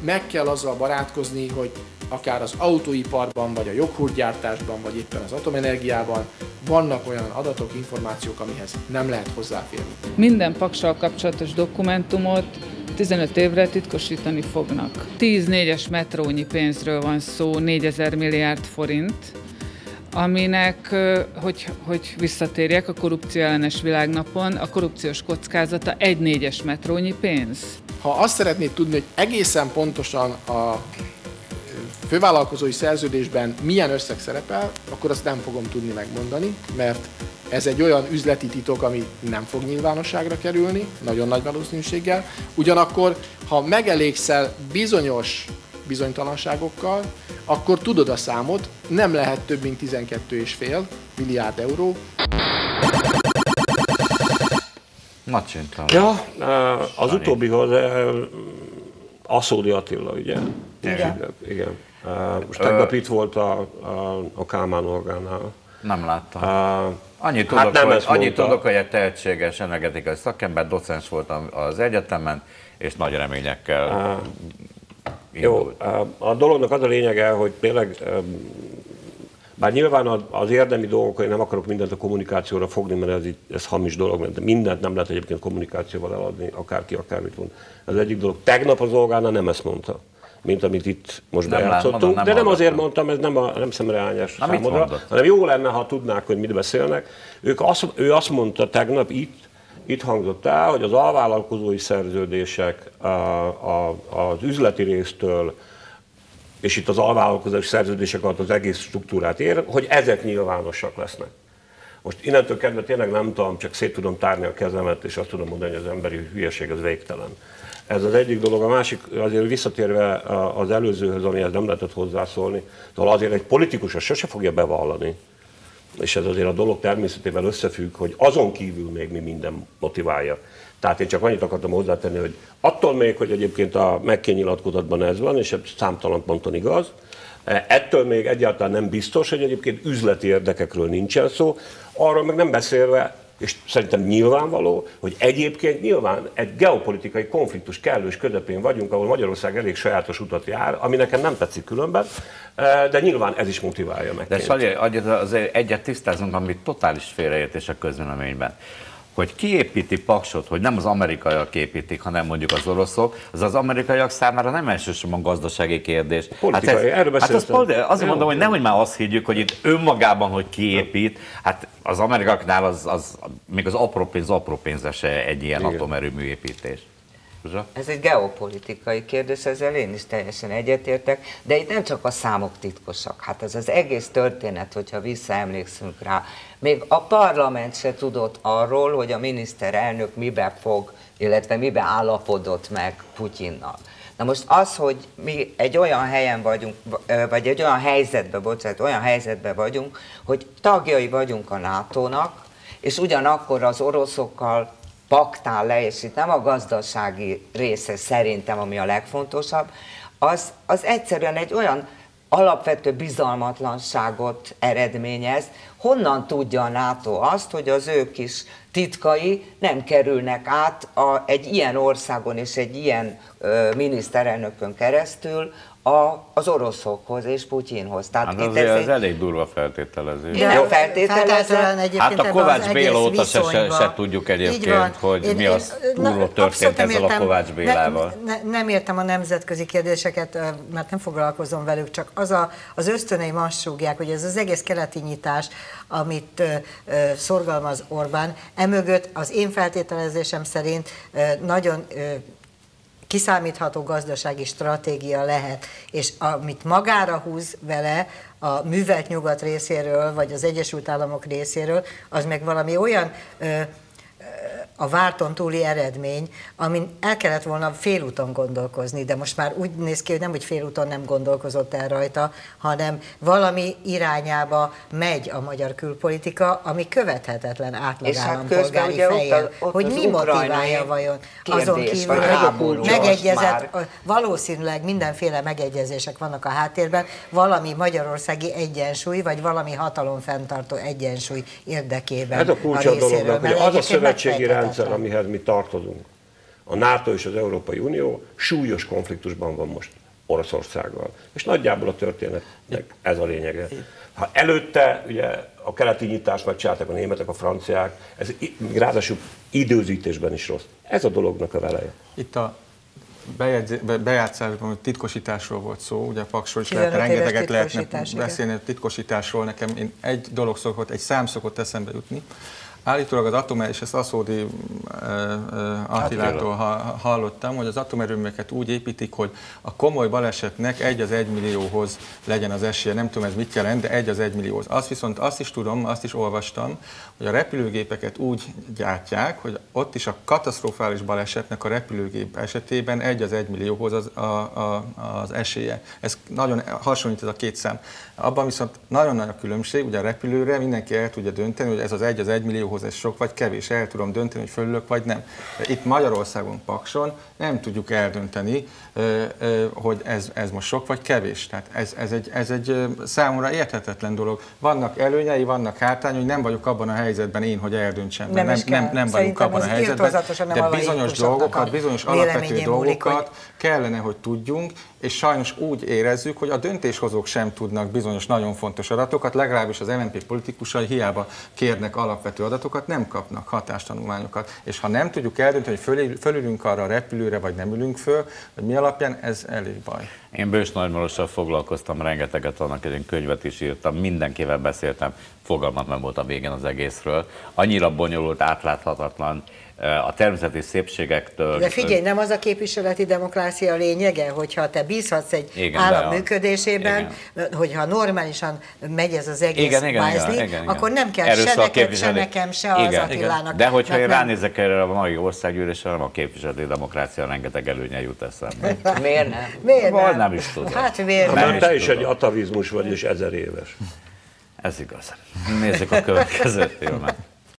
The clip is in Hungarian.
meg kell azzal barátkozni, hogy akár az autóiparban, vagy a joghurtgyártásban, vagy éppen az atomenergiában vannak olyan adatok, információk, amihez nem lehet hozzáférni. Minden paksal kapcsolatos dokumentumot 15 évre titkosítani fognak. 10 négyes metrónyi pénzről van szó, 4000 milliárd forint, aminek, hogy, hogy visszatérjek a korrupció ellenes világnapon, a korrupciós kockázata egy négyes metrónyi pénz. Ha azt szeretnéd tudni, hogy egészen pontosan a fővállalkozói szerződésben milyen összeg szerepel, akkor azt nem fogom tudni megmondani, mert ez egy olyan üzleti titok, ami nem fog nyilvánosságra kerülni, nagyon nagy valószínűséggel. Ugyanakkor, ha megelégszel bizonyos bizonytalanságokkal, akkor tudod a számot, nem lehet több mint 12,5 milliárd euró. Nagy Ja, az utóbbihoz Aszódi Attila, ugye? Igen. Igen. Most tegnap itt volt a, a, a Kálmán orgánál. Nem láttam. Uh, annyit tudok, hát nem hogy, annyit tudok, hogy egy tehetséges energetikai szakember, docens voltam az egyetemen, és nagy reményekkel uh, Jó, a dolognak az a lényege, hogy tényleg bár nyilván az érdemi dolgok, hogy nem akarok mindent a kommunikációra fogni, mert ez, ez hamis dolog, mert mindent nem lehet egyébként kommunikációval eladni, akárki akármit mond. Az egyik dolog. Tegnap az Olgána nem ezt mondta mint amit itt most nem bejátszottunk. Mondom, nem de nem azért mondtam, ez nem, a, nem szemreányás számodra, hanem jó lenne, ha tudnák, hogy mit beszélnek. Ők azt, ő azt mondta tegnap itt, itt hangzott el, hogy az alvállalkozói szerződések a, a, az üzleti résztől, és itt az alvállalkozási szerződések alatt az egész struktúrát ér, hogy ezek nyilvánosak lesznek. Most innentől kezdve tényleg nem tudom, csak szét tudom tárni a kezemet, és azt tudom mondani, hogy az emberi hülyeség az végtelen. Ez az egyik dolog. A másik, azért visszatérve az előzőhöz, amihez nem lehetett hozzászólni, szóval azért egy politikus sose fogja bevallani, és ez azért a dolog természetével összefügg, hogy azon kívül még mi minden motiválja. Tehát én csak annyit akartam hozzátenni, hogy attól még, hogy egyébként a megkényilatkozatban ez van, és ez számtalan ponton igaz, ettől még egyáltalán nem biztos, hogy egyébként üzleti érdekekről nincsen szó, arról meg nem beszélve, és szerintem nyilvánvaló, hogy egyébként nyilván egy geopolitikai konfliktus kellős közepén vagyunk, ahol Magyarország elég sajátos utat jár, ami nekem nem tetszik különben, eh, de nyilván ez is motiválja meg. De Sanyi, azért egyet tisztázunk, amit totális félreértés a közvéleményben hogy kiépíti Paksot, hogy nem az amerikaiak építik, hanem mondjuk az oroszok, az az amerikaiak számára nem elsősorban gazdasági kérdés. Politikai, hát ez, erről hát az azért mondom, hogy nehogy már azt higgyük, hogy itt önmagában, hogy kiépít, hát az amerikaknál az, az még az apró pénz, apró pénzese egy ilyen Igen. atomerőmű építés. Ez egy geopolitikai kérdés, ezzel én is teljesen egyetértek, de itt nem csak a számok titkosak, hát ez az egész történet, hogyha visszaemlékszünk rá, még a parlament se tudott arról, hogy a miniszterelnök mibe fog, illetve mibe állapodott meg Putyinnal. Na most az, hogy mi egy olyan helyen vagyunk, vagy egy olyan helyzetben, bocsánat, olyan helyzetben vagyunk, hogy tagjai vagyunk a NATO-nak, és ugyanakkor az oroszokkal paktál le, és itt nem a gazdasági része szerintem, ami a legfontosabb, az, az egyszerűen egy olyan alapvető bizalmatlanságot eredményez. Honnan tudja a NATO azt, hogy az ő kis titkai nem kerülnek át a, egy ilyen országon és egy ilyen ö, miniszterelnökön keresztül a, az oroszokhoz és Putyinhoz. Tehát hát azért ez, ez egy... elég durva feltételezés. Én nem feltételezem. Hát a Kovács Béla óta se, se, se tudjuk egyébként, hogy én, mi az túló történt ezzel értem, a Kovács Bélával. Ne, ne, nem értem a nemzetközi kérdéseket, mert nem foglalkozom velük, csak az a, az ösztöneim azt súgják, hogy ez az egész keleti nyitás, amit ö, ö, szorgalmaz Orbán, emögött az én feltételezésem szerint ö, nagyon ö, kiszámítható gazdasági stratégia lehet, és amit magára húz vele a művelt nyugat részéről, vagy az Egyesült Államok részéről, az meg valami olyan ö, a várton túli eredmény, amin el kellett volna félúton gondolkozni, de most már úgy néz ki, hogy nem, hogy félúton nem gondolkozott el rajta, hanem valami irányába megy a magyar külpolitika, ami követhetetlen átlag hát állampolgári fejjel. Hogy mi motiválja vajon? Azon kívül, hogy megegyezett, valószínűleg mindenféle megegyezések vannak a háttérben, valami magyarországi egyensúly, vagy valami hatalomfenntartó egyensúly érdekében. Ez a kulcsa a dolognak, hogy az a szövetségi rendszer, amihez mi tartozunk, a NATO és az Európai Unió súlyos konfliktusban van most Oroszországgal. És nagyjából a történetnek ez a lényege. Ha előtte ugye a keleti nyitást megcsináltak a németek, a franciák, ez ráadásul időzítésben is rossz. Ez a dolognak a veleje. Itt a bejátszásban, hogy titkosításról volt szó, ugye a Paksról is lehet, rengeteget lehetne beszélni a titkosításról. Nekem én egy dolog szokott, egy szám szokott eszembe jutni, Állítólag az atomerő, és ezt Aszódi Attilától hallottam, hogy az atomerőműveket úgy építik, hogy a komoly balesetnek egy az egymillióhoz legyen az esélye. Nem tudom ez mit jelent, de egy az egymillióhoz. Azt viszont azt is tudom, azt is olvastam, hogy a repülőgépeket úgy gyártják, hogy ott is a katasztrofális balesetnek a repülőgép esetében egy az egymillióhoz az, a, a, az esélye. Ez nagyon hasonlít ez a két szám. Abban viszont nagyon nagy a különbség, ugye a repülőre mindenki el tudja dönteni, hogy ez az egy az egymillióhoz ez sok vagy kevés. El tudom dönteni, hogy fölülök vagy nem. Itt Magyarországon, Pakson nem tudjuk eldönteni, hogy ez, ez most sok vagy kevés. Tehát ez, ez, egy, ez egy számomra érthetetlen dolog. Vannak előnyei, vannak hátrányai, nem vagyok abban a helyzetben én, hogy eldöntsem. Nem, nem, nem, nem vagyunk abban a helyzetben, de bizonyos dolgokat, bizonyos alapvető dolgokat múlik, hogy... kellene, hogy tudjunk, és sajnos úgy érezzük, hogy a döntéshozók sem tudnak bizonyos nagyon fontos adatokat, legalábbis az MNP politikusai hiába kérnek alapvető adatokat, nem kapnak hatástanulmányokat. És ha nem tudjuk eldönteni, hogy föl, fölülünk arra a repülőre, vagy nem ülünk föl, vagy mi alapján, ez elég baj. Én Bős Nagymarossal foglalkoztam rengeteget, annak egy könyvet is írtam, mindenkivel beszéltem, fogalmat nem volt a végén az egészről. Annyira bonyolult, átláthatatlan, a természeti szépségektől. De figyelj, nem az a képviseleti demokrácia lényege, hogyha te bízhatsz egy igen, állam a, működésében, igen. hogyha normálisan megy ez az egész igen, igen, bájzli, igen, igen, akkor nem kell Erről se neked, se nekem, se igen, az Attilának. Igen. De hogyha én ránézek erre a mai országgyűlésre, nem a képviseleti demokrácia rengeteg előnye jut eszembe. Miért nem? Miért nem? nem is tudom. Hát miért nem? Te is egy atavizmus vagy, és ezer éves. Ez igaz. Nézzük a következő filmet.